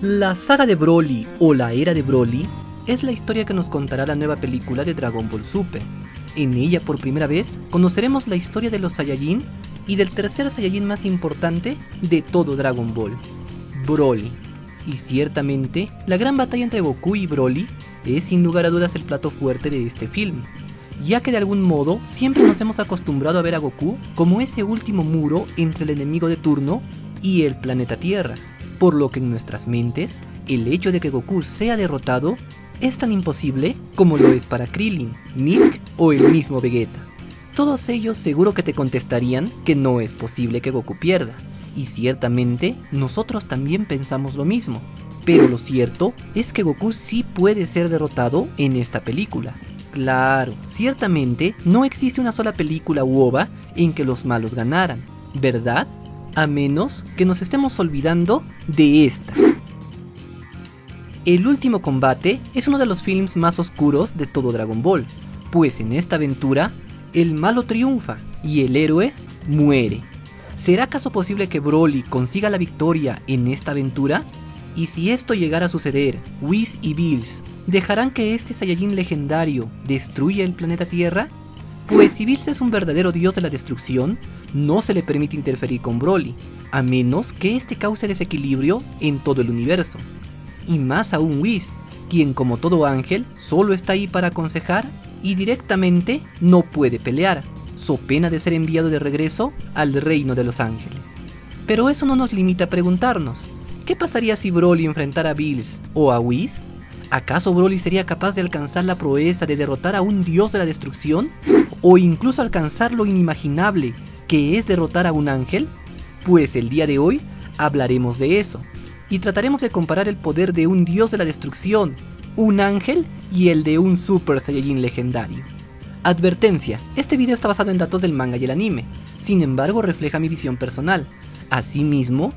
La saga de Broly o la era de Broly es la historia que nos contará la nueva película de Dragon Ball Super. En ella por primera vez conoceremos la historia de los Saiyajin y del tercer Saiyajin más importante de todo Dragon Ball, Broly. Y ciertamente, la gran batalla entre Goku y Broly es sin lugar a dudas el plato fuerte de este film, ya que de algún modo siempre nos hemos acostumbrado a ver a Goku como ese último muro entre el enemigo de turno y el planeta Tierra, por lo que en nuestras mentes el hecho de que Goku sea derrotado es tan imposible como lo es para Krillin, Milk o el mismo Vegeta. Todos ellos seguro que te contestarían que no es posible que Goku pierda, y ciertamente nosotros también pensamos lo mismo. Pero lo cierto es que Goku sí puede ser derrotado en esta película. Claro, ciertamente no existe una sola película u ova en que los malos ganaran, ¿verdad? A menos que nos estemos olvidando de esta. El último combate es uno de los films más oscuros de todo Dragon Ball, pues en esta aventura el malo triunfa y el héroe muere. ¿Será acaso posible que Broly consiga la victoria en esta aventura? Y si esto llegara a suceder, Whis y Bills dejarán que este Saiyajin legendario destruya el planeta Tierra? Pues si Bills es un verdadero dios de la destrucción, no se le permite interferir con Broly, a menos que este cause desequilibrio en todo el universo y más aún Whis, quien como todo ángel solo está ahí para aconsejar y directamente no puede pelear, so pena de ser enviado de regreso al reino de los ángeles. Pero eso no nos limita a preguntarnos, ¿qué pasaría si Broly enfrentara a Bills o a Whis? ¿Acaso Broly sería capaz de alcanzar la proeza de derrotar a un dios de la destrucción? ¿O incluso alcanzar lo inimaginable que es derrotar a un ángel? Pues el día de hoy hablaremos de eso, y trataremos de comparar el poder de un dios de la destrucción, un ángel y el de un Super Saiyajin legendario. Advertencia, este video está basado en datos del manga y el anime, sin embargo refleja mi visión personal. Asimismo,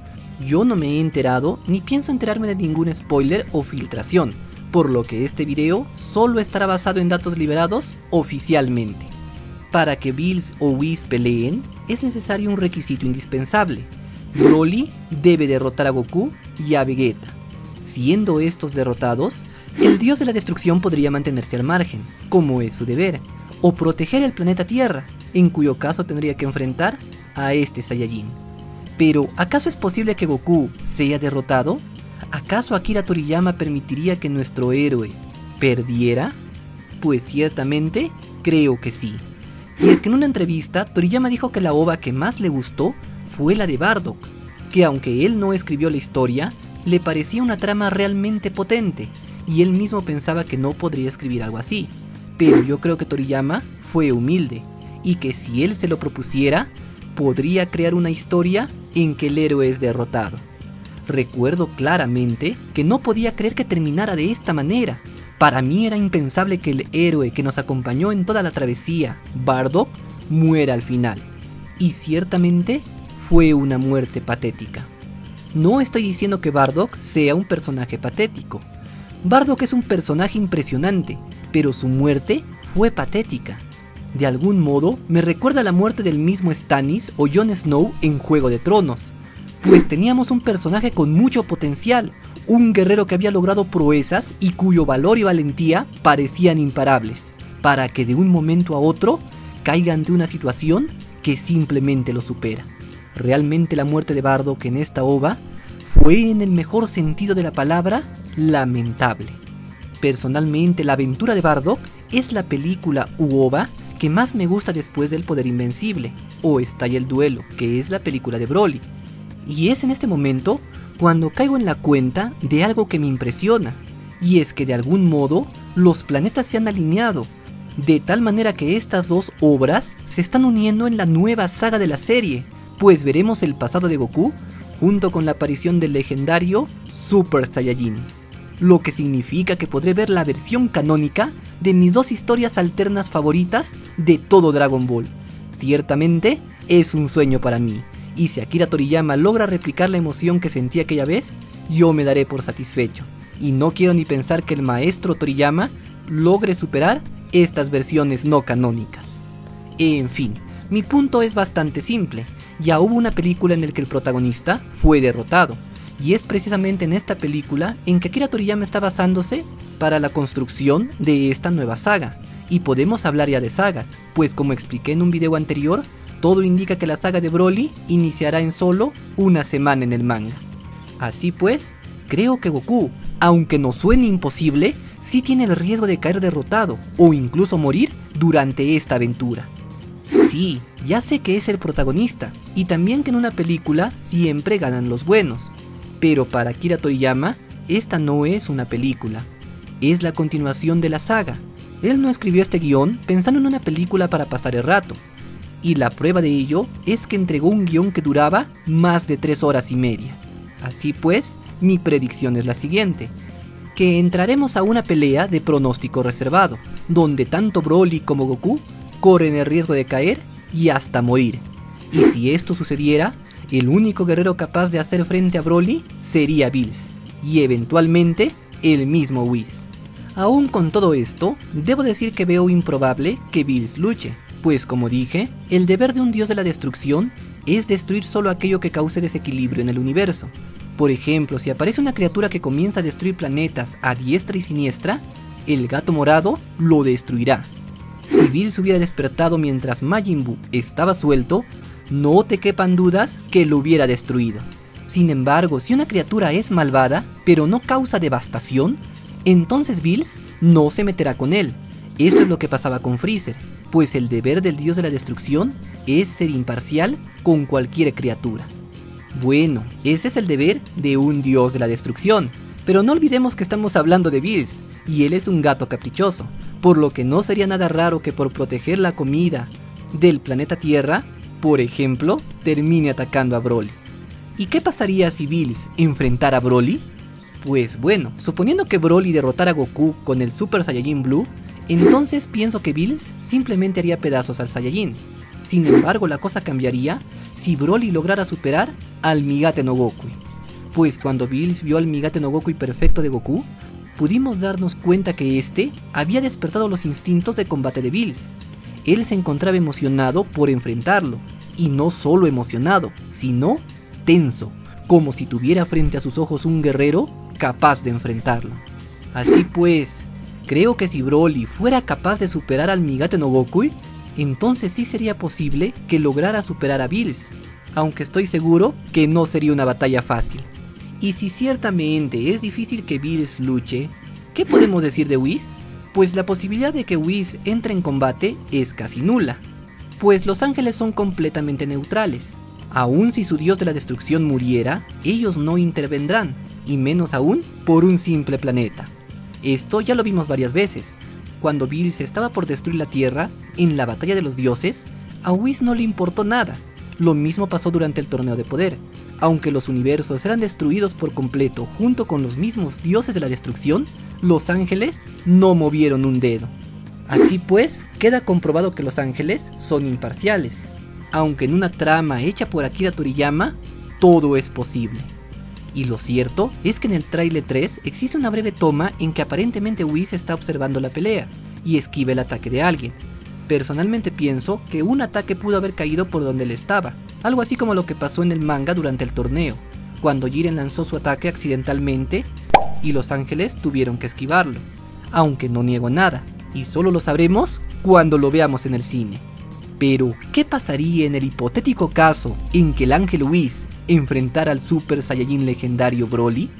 yo no me he enterado ni pienso enterarme de ningún spoiler o filtración, por lo que este video solo estará basado en datos liberados oficialmente. Para que Bills o Whis peleen, es necesario un requisito indispensable, Broly debe derrotar a Goku y a Vegeta. Siendo estos derrotados, el dios de la destrucción podría mantenerse al margen, como es su deber, o proteger el planeta Tierra, en cuyo caso tendría que enfrentar a este Saiyajin. Pero, ¿acaso es posible que Goku sea derrotado? ¿Acaso Akira Toriyama permitiría que nuestro héroe perdiera? Pues ciertamente, creo que sí. Y es que en una entrevista, Toriyama dijo que la ova que más le gustó fue la de Bardock, que aunque él no escribió la historia, le parecía una trama realmente potente, y él mismo pensaba que no podría escribir algo así. Pero yo creo que Toriyama fue humilde, y que si él se lo propusiera, podría crear una historia en que el héroe es derrotado. Recuerdo claramente que no podía creer que terminara de esta manera. Para mí era impensable que el héroe que nos acompañó en toda la travesía, Bardock, muera al final. Y ciertamente fue una muerte patética. No estoy diciendo que Bardock sea un personaje patético. Bardock es un personaje impresionante, pero su muerte fue patética. De algún modo me recuerda a la muerte del mismo Stannis o Jon Snow en Juego de Tronos, pues teníamos un personaje con mucho potencial, un guerrero que había logrado proezas y cuyo valor y valentía parecían imparables, para que de un momento a otro caiga ante una situación que simplemente lo supera. Realmente la muerte de Bardock en esta ova fue en el mejor sentido de la palabra lamentable. Personalmente la aventura de Bardock es la película u ova que más me gusta después del Poder Invencible, o Estalla el Duelo, que es la película de Broly. Y es en este momento cuando caigo en la cuenta de algo que me impresiona, y es que de algún modo los planetas se han alineado, de tal manera que estas dos obras se están uniendo en la nueva saga de la serie, pues veremos el pasado de Goku junto con la aparición del legendario Super Saiyajin, lo que significa que podré ver la versión canónica de mis dos historias alternas favoritas de todo Dragon Ball. Ciertamente es un sueño para mí, y si Akira Toriyama logra replicar la emoción que sentí aquella vez, yo me daré por satisfecho, y no quiero ni pensar que el maestro Toriyama logre superar estas versiones no canónicas. En fin, mi punto es bastante simple, ya hubo una película en la que el protagonista fue derrotado, Y es precisamente en esta película en que Akira Toriyama está basándose para la construcción de esta nueva saga. Y podemos hablar ya de sagas, pues como expliqué en un video anterior, todo indica que la saga de Broly iniciará en solo una semana en el manga. Así pues, creo que Goku, aunque no suene imposible, sí tiene el riesgo de caer derrotado o incluso morir durante esta aventura. Sí, ya sé que es el protagonista, y también que en una película siempre ganan los buenos, pero para Kira Toriyama, esta no es una película, es la continuación de la saga. Él no escribió este guion pensando en una película para pasar el rato, y la prueba de ello es que entregó un guion que duraba más de 3 horas y media. Así pues, mi predicción es la siguiente, que entraremos a una pelea de pronóstico reservado, donde tanto Broly como Goku corren el riesgo de caer y hasta morir. Y si esto sucediera, el único guerrero capaz de hacer frente a Broly sería Bills, y eventualmente el mismo Whis. Aún con todo esto, debo decir que veo improbable que Bills luche, pues como dije, el deber de un dios de la destrucción es destruir solo aquello que cause desequilibrio en el universo. Por ejemplo, si aparece una criatura que comienza a destruir planetas a diestra y siniestra, el gato morado lo destruirá, si Bills hubiera despertado mientras Majin Buu estaba suelto, no te quepan dudas que lo hubiera destruido. Sin embargo, si una criatura es malvada, pero no causa devastación, entonces Bills no se meterá con él. Esto es lo que pasaba con Freezer, pues el deber del dios de la destrucción es ser imparcial con cualquier criatura. Bueno, ese es el deber de un dios de la destrucción, pero no olvidemos que estamos hablando de Bills, y él es un gato caprichoso, por lo que no sería nada raro que por proteger la comida del planeta Tierra, por ejemplo, termine atacando a Broly. ¿Y qué pasaría si Bills enfrentara a Broly? Pues bueno, suponiendo que Broly derrotara a Goku con el Super Saiyajin Blue, entonces pienso que Bills simplemente haría pedazos al Saiyajin. Sin embargo, la cosa cambiaría si Broly lograra superar al Migate no Goku. Pues cuando Bills vio al Migate no Goku perfecto de Goku, pudimos darnos cuenta que este había despertado los instintos de combate de Bills. Él se encontraba emocionado por enfrentarlo, y no solo emocionado, sino tenso, como si tuviera frente a sus ojos un guerrero capaz de enfrentarlo. Así pues, creo que si Broly fuera capaz de superar al Migate no Goku, entonces sí sería posible que lograra superar a Bills, aunque estoy seguro que no sería una batalla fácil. Y si ciertamente es difícil que Bills luche, ¿qué podemos decir de Whis? Pues la posibilidad de que Whis entre en combate es casi nula, pues los ángeles son completamente neutrales. Aun si su dios de la destrucción muriera, ellos no intervendrán, y menos aún por un simple planeta. Esto ya lo vimos varias veces. Cuando Bills estaba por destruir la Tierra, en la batalla de los dioses, a Whis no le importó nada. Lo mismo pasó durante el torneo de poder, aunque los universos eran destruidos por completo junto con los mismos dioses de la destrucción, los ángeles no movieron un dedo. Así pues, queda comprobado que los ángeles son imparciales, aunque en una trama hecha por Akira Toriyama, todo es posible. Y lo cierto es que en el trailer 3 existe una breve toma en que aparentemente Whis está observando la pelea y esquiva el ataque de alguien. Personalmente pienso que un ataque pudo haber caído por donde él estaba, algo así como lo que pasó en el manga durante el torneo, cuando Jiren lanzó su ataque accidentalmente y los ángeles tuvieron que esquivarlo. Aunque no niego nada, y solo lo sabremos cuando lo veamos en el cine. Pero, ¿qué pasaría en el hipotético caso en que el ángel Whis enfrentara al Super Saiyajin legendario Broly?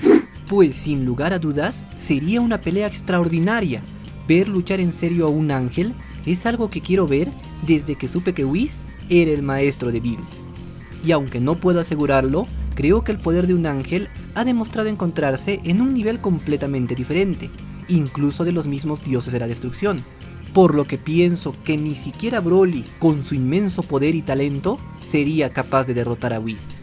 Pues sin lugar a dudas, sería una pelea extraordinaria. Ver luchar en serio a un ángel es algo que quiero ver desde que supe que Whis era el maestro de Bills y aunque no puedo asegurarlo, creo que el poder de un ángel ha demostrado encontrarse en un nivel completamente diferente, incluso de los mismos dioses de la destrucción. Por lo que pienso que ni siquiera Broly, con su inmenso poder y talento, sería capaz de derrotar a Whis.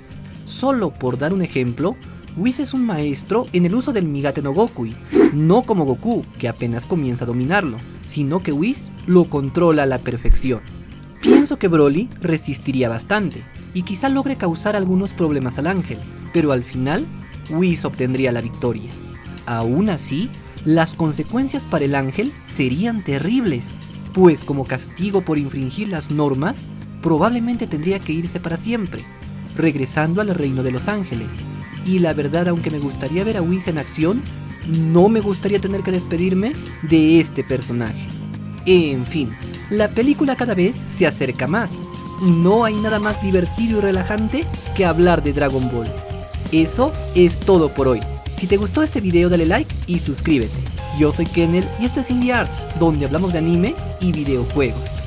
Solo por dar un ejemplo, Whis es un maestro en el uso del Migate no Gokui, no como Goku, que apenas comienza a dominarlo, sino que Whis lo controla a la perfección. Pienso que Broly resistiría bastante, y quizá logre causar algunos problemas al ángel, pero al final, Whis obtendría la victoria. Aún así, las consecuencias para el ángel serían terribles, pues como castigo por infringir las normas, probablemente tendría que irse para siempre, regresando al reino de los ángeles, Y la verdad, aunque me gustaría ver a Whis en acción, no me gustaría tener que despedirme de este personaje. En fin, la película cada vez se acerca más, y no hay nada más divertido y relajante que hablar de Dragon Ball. Eso es todo por hoy. Si te gustó este video dale like y suscríbete. Yo soy Kennel y esto es Indie Arts, donde hablamos de anime y videojuegos.